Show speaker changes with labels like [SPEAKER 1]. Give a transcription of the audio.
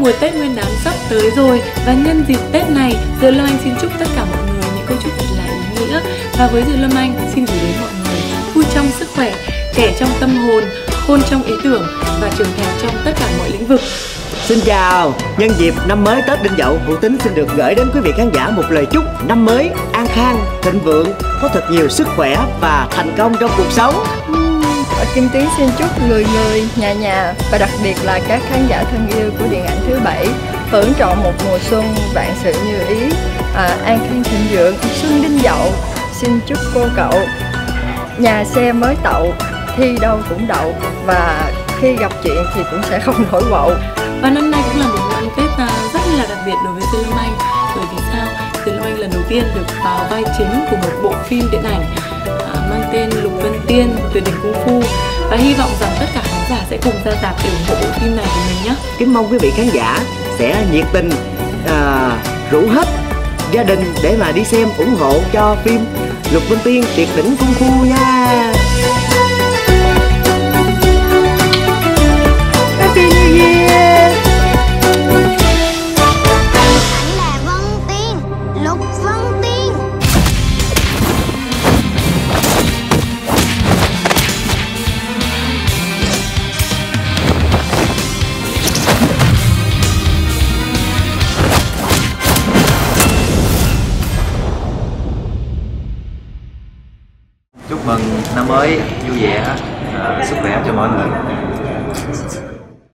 [SPEAKER 1] mùa Tết Nguyên đán sắp tới rồi và nhân dịp Tết này, Dừa Lâm Anh xin chúc tất cả mọi người những câu chúc thật là ý nghĩa và với Dừa Lâm Anh xin gửi đến mọi người vui trong sức khỏe, trẻ trong tâm hồn, khôn trong ý tưởng và trưởng thành trong tất cả mọi lĩnh vực.
[SPEAKER 2] Xin chào, nhân dịp năm mới Tết Đinh Dậu, Hữu Tính xin được gửi đến quý vị khán giả một lời chúc năm mới an khang, thịnh vượng, có thật nhiều sức khỏe và thành công trong cuộc sống.
[SPEAKER 3] Và Kim Tiến xin chúc người người, nhà nhà và đặc biệt là các khán giả thân yêu của điện ảnh thứ bảy hưởng trọn một mùa xuân vạn sự như ý, à, an khang thịnh vượng, xuân đinh dậu. Xin chúc cô cậu nhà xe mới tậu, thi đâu cũng đậu và khi gặp chuyện thì cũng sẽ không nổi quậu.
[SPEAKER 1] Và năm nay cũng là một năm Tết à, rất là đặc biệt đối với Tư Lâm Anh bởi vì sao? Tư Lâm Anh lần đầu tiên được vào vai chính của một bộ phim điện ảnh mang tên Lục Vân Tiên Tuyệt đỉnh Cung Phu và hy vọng rằng tất cả khán giả sẽ cùng ra dạp để ủng hộ bộ phim này của mình nhé.
[SPEAKER 2] Kính mong quý vị khán giả sẽ nhiệt tình uh, rủ hết gia đình để mà đi xem ủng hộ cho phim Lục Vân Tiên Tuyệt đỉnh Cung Phu nha.
[SPEAKER 4] Chúc mừng năm mới vui vẻ à, sức khỏe cho mọi người.